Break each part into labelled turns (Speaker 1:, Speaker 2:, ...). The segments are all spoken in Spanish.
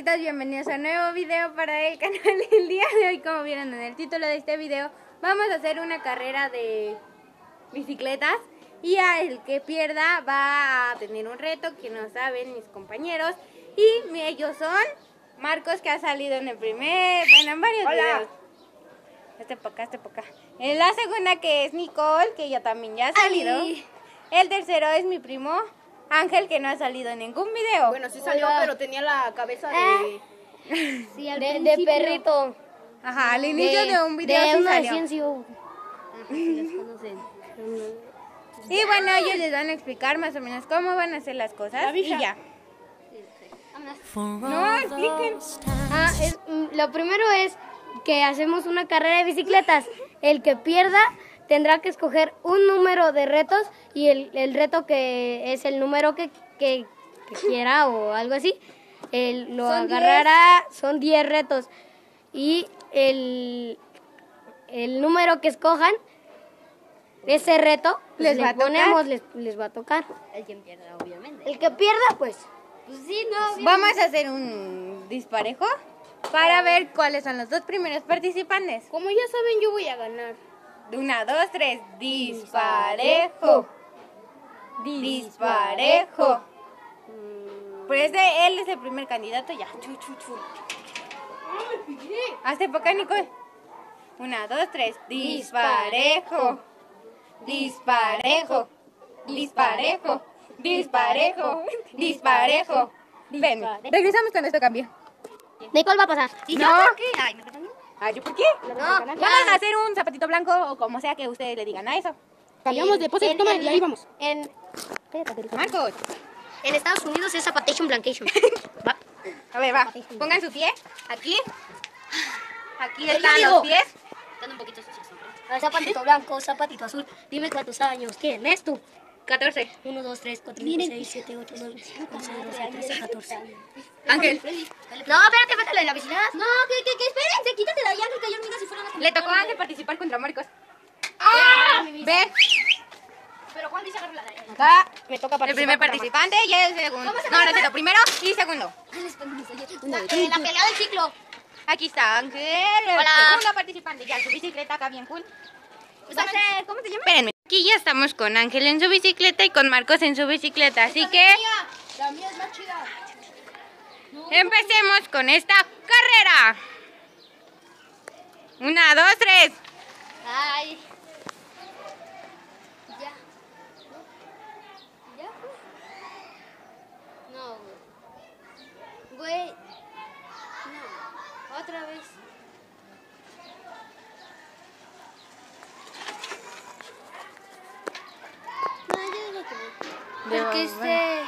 Speaker 1: cositas, bienvenidos a un nuevo video para el canal. El día de hoy, como vieron en el título de este video, vamos a hacer una carrera de bicicletas y el que pierda va a tener un reto que no saben mis compañeros y ellos son Marcos que ha salido en el primer, bueno, en varios videos. Este para acá, este para acá. En la segunda que es Nicole, que ella también ya ha salido.
Speaker 2: Ali.
Speaker 1: El tercero es mi primo Ángel, que no ha salido en ningún video.
Speaker 3: Bueno, sí salió,
Speaker 2: Hola.
Speaker 3: pero tenía la cabeza de...
Speaker 1: Ah.
Speaker 2: Sí, al de, de perrito.
Speaker 1: Aja, al inicio de, un video
Speaker 2: de
Speaker 1: sí
Speaker 2: una
Speaker 1: salió.
Speaker 2: ciencia.
Speaker 1: Y bueno, ellos les van a explicar más o menos cómo van a hacer las cosas y ya. No, expliquen.
Speaker 2: Ah, es- mm, lo primero es que hacemos una carrera de bicicletas. El que pierda tendrá que escoger un número de retos y el, el reto que es el número que, que- que quiera o algo así, él lo
Speaker 1: Son
Speaker 2: agarrará, son 10 retos. Y el, el número que escojan, ese reto,
Speaker 1: Les
Speaker 2: les
Speaker 1: va a tocar.
Speaker 2: ponemos, les, les va a tocar.
Speaker 4: El que pierda, obviamente.
Speaker 2: El que pierda, pues, pues sí, no.
Speaker 1: Vamos a hacer un disparejo para ver cuáles son los dos primeros participantes.
Speaker 3: Como ya saben, yo voy a ganar.
Speaker 1: Una, dos, tres. Disparejo. Disparejo. Pues de él es el primer candidato ya. Chu, chu, chu. Hazte acá, Nicole. Una, dos, tres. Disparejo. Disparejo. Disparejo. Disparejo. Disparejo. Ven, regresamos con esto cambio.
Speaker 2: Nicole va a pasar.
Speaker 1: No.
Speaker 4: Ay, ¿me
Speaker 1: ¿yo por qué?
Speaker 2: No,
Speaker 1: Vamos a hacer un zapatito blanco o como sea que ustedes le digan a eso.
Speaker 3: Cambiamos de pose, toma, y ahí vamos.
Speaker 2: En,
Speaker 1: Marcos.
Speaker 2: en Estados Unidos es Zapatation Blancation. Va.
Speaker 1: A ver, va. Pongan su pie aquí. Aquí están los pies.
Speaker 4: Están un poquito sucios. hombre.
Speaker 2: Ah, Zapatito blanco, zapatito azul. Dime cuántos años tienes tú.
Speaker 1: 14.
Speaker 2: 1, 2, 3, 4, 5, 6, 7, 8, 9, 11, 12, 13, 14.
Speaker 1: Ángel.
Speaker 2: No, espérate, métele la vecindad. No, que, que, que, espérense, quítate de allá, que yo mira si fuera una
Speaker 1: Le tocó a Ángel participar contra Marcos. ¡Ah! Ven.
Speaker 2: Pero Juan dice agarra la allá.
Speaker 1: Acá.
Speaker 2: Me toca
Speaker 1: El primer participante y el segundo. No, no, cierto, primero y segundo.
Speaker 2: La, eh, la pelea del ciclo.
Speaker 1: Aquí está Ángel, el
Speaker 2: Hola.
Speaker 1: segundo participante. Ya, su bicicleta acá bien cool. ¿Cómo se llama? Espérenme. Aquí ya estamos con Ángel en su bicicleta y con Marcos en su bicicleta. Así que
Speaker 3: La mía es más chida.
Speaker 1: empecemos con esta carrera. Una, dos, tres.
Speaker 2: Ay. Ya. ¿Ya? No, güey. Güey. No. Otra vez. No, yo digo que no. Porque este.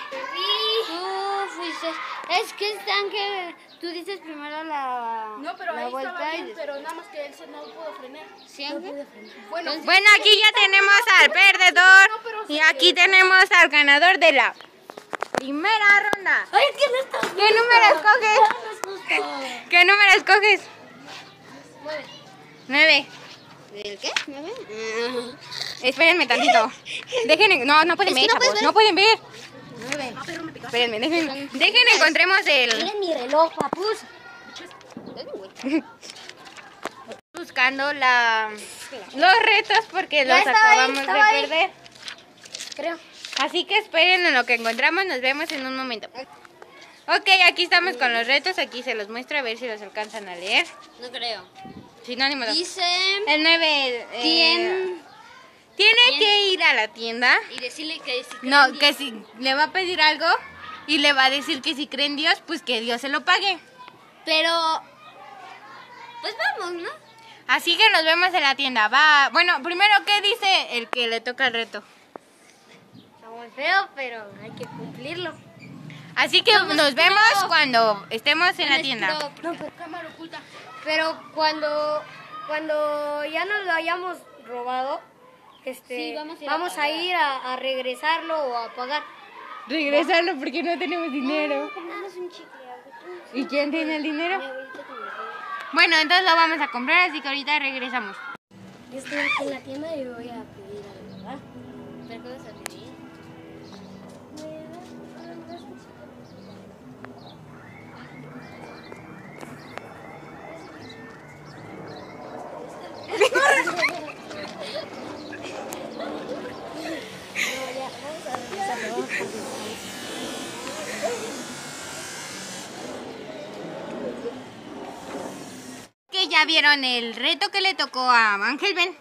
Speaker 2: Tú fuiste. Es que este ángel. Tú dices primero la.
Speaker 3: No, pero
Speaker 2: la
Speaker 3: ahí
Speaker 2: vuelta
Speaker 3: estaba
Speaker 2: y
Speaker 3: bien, pero nada más que él se no pudo frenar.
Speaker 2: ¿Sí, ángel?
Speaker 3: Bueno,
Speaker 1: Bueno, aquí ya tenemos al perdedor y aquí tenemos al ganador de la primera ronda.
Speaker 2: Ay, es que no está.
Speaker 1: ¿Qué número escoges?
Speaker 2: No es justo.
Speaker 1: ¿Qué número escoges?
Speaker 2: Nueve.
Speaker 1: Nueve.
Speaker 2: ¿El qué? ¿Nueve?
Speaker 1: Espérenme tantito. Dejen, no, no pueden ver,
Speaker 2: no
Speaker 1: chavos,
Speaker 2: ver.
Speaker 1: no pueden ver.
Speaker 2: Nueve.
Speaker 1: Espérenme, dejen, dejen encontremos el...
Speaker 2: Miren mi reloj, papus.
Speaker 1: Buscando la, los retos porque
Speaker 2: Ya
Speaker 1: los acabamos de perder.
Speaker 2: Creo.
Speaker 1: Así que esperen en lo que encontramos, nos vemos en un momento. Ok, aquí estamos con los retos, aquí se los muestro a ver si los alcanzan a leer.
Speaker 4: No creo.
Speaker 2: Dice.
Speaker 1: El 9
Speaker 2: ¿Quién?
Speaker 1: tiene que ir a la tienda.
Speaker 4: Y decirle que si
Speaker 1: No, que si le va a pedir algo y le va a decir que si cree en Dios, pues que Dios se lo pague.
Speaker 2: Pero. Pues vamos, ¿no?
Speaker 1: Así que nos vemos en la tienda. Va. Bueno, primero, ¿qué dice el que le toca el reto?
Speaker 2: Está muy feo, pero hay que cumplirlo.
Speaker 1: Así que nos vemos cuando estemos en la tienda.
Speaker 2: No, cámara oculta. Pero cuando. Cuando ya nos lo hayamos robado. Este,
Speaker 4: Sí, vamos a ir a
Speaker 2: vamos a,
Speaker 4: pagar.
Speaker 2: ir a, a regresarlo o a pagar.
Speaker 1: Regresarlo porque no tenemos dinero.
Speaker 2: Un chicle.
Speaker 1: ¿Y quién tiene el dinero? Bueno, entonces lo vamos a comprar, así que ahorita regresamos.
Speaker 2: Yo estoy aquí en la tienda y voy a pedir algo, ¿verdad?
Speaker 4: ¿Pero qué vas a pedir?
Speaker 1: Ya vieron el reto que le tocó a Ángel Ben.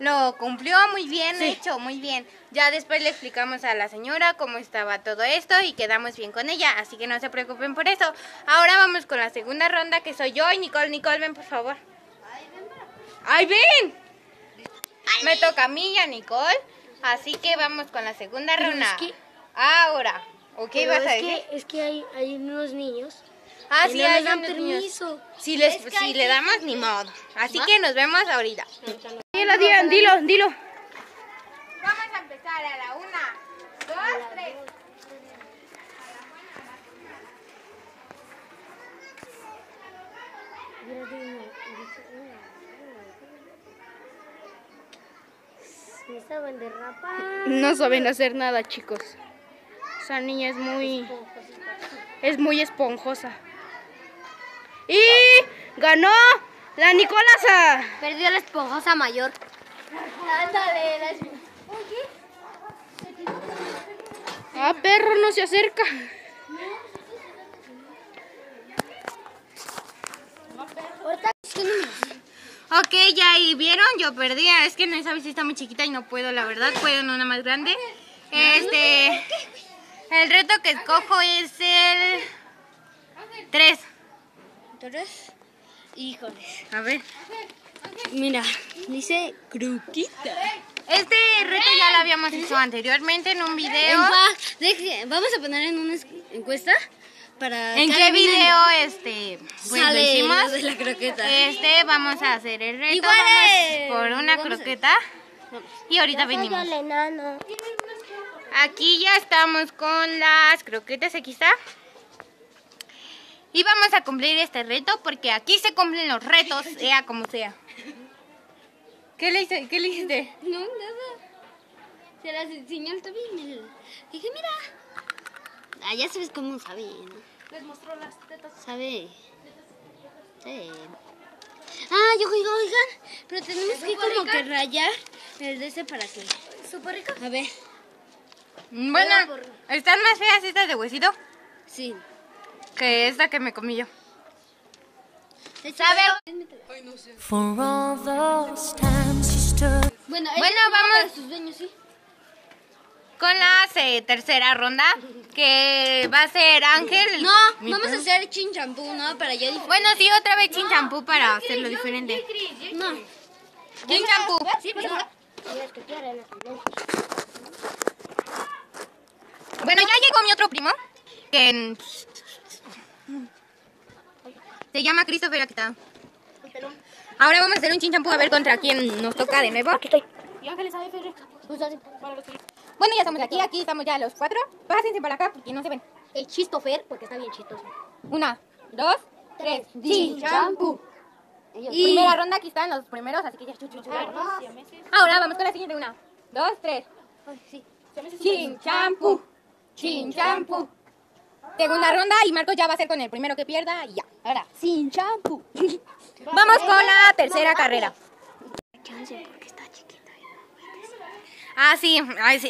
Speaker 1: Lo cumplió muy bien, hecho, muy bien. Ya después le explicamos a la señora cómo estaba todo esto y quedamos bien con ella, así que no se preocupen por eso. Ahora vamos con la segunda ronda que soy yo y Nicole. Nicole, ven por favor. ¡Ay, ven! Me toca a mí y a Nicole, así que vamos con la segunda ronda. Ahora, ¿o qué ibas a decir?
Speaker 2: que, es que hay, hay unos niños
Speaker 1: Ah, sí,
Speaker 2: no
Speaker 1: hay
Speaker 2: les dan permiso.
Speaker 1: Si, les, si le damos, ni modo. Así que nos vemos ahorita. Dilo, dilo, dilo, dilo. Vamos a empezar a la una, dos, tres.
Speaker 2: Me saben derrapar.
Speaker 3: No saben hacer nada, chicos. Esa niña es muy... Es muy esponjosa. Y ganó la Nicolasa.
Speaker 2: Perdió la esponjosa mayor.
Speaker 3: Ah, perro, no se acerca.
Speaker 1: Ok, ya ahí vieron, yo perdí. Es que no esa vez está muy chiquita y no puedo, la verdad. Puedo en una más grande. Este. El reto que escojo es el. 3.
Speaker 4: ¿Tres? Híjoles.
Speaker 1: A ver.
Speaker 4: Mira, dice croquita.
Speaker 1: Este reto ya lo habíamos hecho anteriormente en un video.
Speaker 4: deje- vamos a poner en una es- encuesta para
Speaker 1: ¿En qué video este pues lo hicimos?
Speaker 4: lo de la croqueta.
Speaker 1: Este vamos a hacer el reto
Speaker 4: Igual
Speaker 1: vamos
Speaker 4: es.
Speaker 1: por una
Speaker 4: Vamos a-
Speaker 1: croqueta y ahorita venimos.
Speaker 2: enano.
Speaker 1: Aquí ya estamos con las croquetas, aquí está. Y vamos a cumplir este reto porque aquí se cumplen los retos, sea como sea. ¿Qué le hice? ¿Qué le hiciste?
Speaker 4: No, nada. Se las enseñó el Toby y me dije, mira. Ah, ya sabes cómo sabe, ¿no?
Speaker 3: Les mostró las tetas.
Speaker 4: Sabe. Sí. Ah, yo oigan, oigan. Pero tenemos que como que rayar el de ese para que.
Speaker 2: Súper rico.
Speaker 4: A ver.
Speaker 1: Bueno, están más feas estas de huesito
Speaker 4: Sí.
Speaker 1: Que esta que me comí yo.
Speaker 4: ¿Sabe?
Speaker 5: For all those times you stood
Speaker 4: Bueno,
Speaker 1: vamos.
Speaker 4: sus dueños, sí.
Speaker 1: Con la eh, tercera ronda que va a ser Ángel.
Speaker 4: No, vamos a hacer chin champú, ¿no? Para yo
Speaker 1: Bueno, sí, otra vez chin champú para hacerlo diferente.
Speaker 4: No.
Speaker 1: Chin champú.
Speaker 4: Sí, pero...
Speaker 1: Bueno, ya llegó mi otro primo, que se llama Christopher aquí está. Ahora vamos a hacer un chin champú a ver contra quién nos toca de nuevo.
Speaker 3: Y Ángeles sabe Ferre. Para los que-
Speaker 1: Bueno, ya estamos aquí, aquí estamos ya los cuatro. Pásense para acá porque no se ven.
Speaker 2: El chistofer, porque está bien chistoso.
Speaker 1: Una, dos, tres. Chin champú.
Speaker 2: Y
Speaker 1: Primera ronda, aquí están los primeros, así que ya chu, chu, chu. Ahora vamos con la siguiente. Una, dos, tres. Chin champú. Segunda ronda y Marcos ya va a ser con el primero que pierda y ya. Ahora, sin champú. Vamos con la tercera carrera. Ah, sí.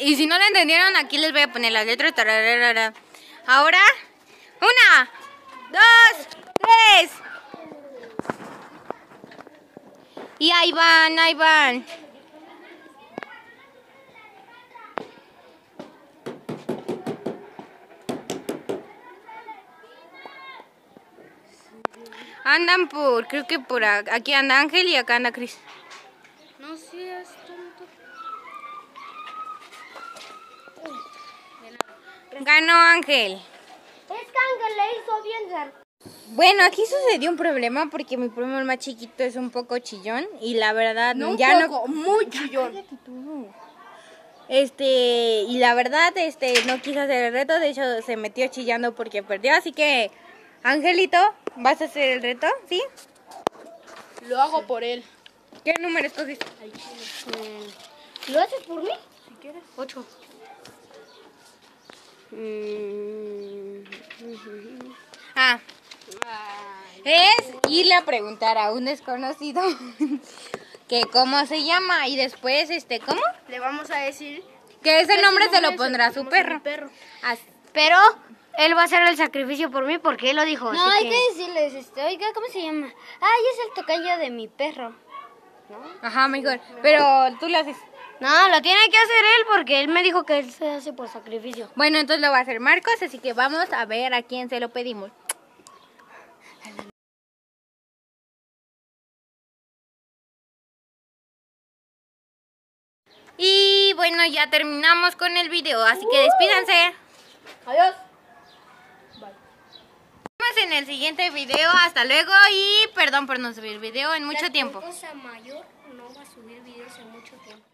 Speaker 1: Y si no lo entendieron, aquí les voy a poner las letras. Ahora, una, dos, tres. Y ahí van, ahí van. Andan por, creo que por aquí anda Ángel y acá anda Cris.
Speaker 4: No seas tonto.
Speaker 1: Ganó Ángel.
Speaker 2: Es que Ángel le hizo bien.
Speaker 1: Bueno, aquí sucedió un problema porque mi primo el más chiquito es un poco chillón y la verdad
Speaker 3: No, un
Speaker 1: ya
Speaker 3: poco, muy chillón.
Speaker 1: no. Este, y la verdad este no quiso hacer el reto, de hecho se metió chillando porque perdió, así que Angelito, ¿vas a hacer el reto? ¿Sí?
Speaker 3: Lo hago por él.
Speaker 1: ¿Qué número escoges?
Speaker 2: ¿Lo haces por mí?
Speaker 4: Ocho.
Speaker 1: Ah. Es irle a preguntar a un desconocido que cómo se llama y después este, ¿cómo?
Speaker 3: Le vamos a decir
Speaker 1: Que ese nombre
Speaker 3: ese
Speaker 1: se lo
Speaker 3: nombre
Speaker 1: pondrá
Speaker 3: lo
Speaker 1: su
Speaker 3: a
Speaker 1: perro.
Speaker 3: perro.
Speaker 2: Pero él va a hacer el sacrificio por mí porque él lo dijo.
Speaker 4: No, hay que decirles, este, oiga, ¿cómo se llama? Ay, es el tocayo de mi perro.
Speaker 1: Ajá, mejor. Pero tú lo haces.
Speaker 2: No, lo tiene que hacer él porque él me dijo que él se hace por sacrificio.
Speaker 1: Bueno, entonces lo va a hacer Marcos, así que vamos a ver a quién se lo pedimos. Y bueno, ya terminamos con el video, así que despídanse.
Speaker 2: Adiós
Speaker 1: en el siguiente video. Hasta luego y perdón por no subir video en mucho tiempo.
Speaker 2: Mayor no va a subir en mucho tiempo.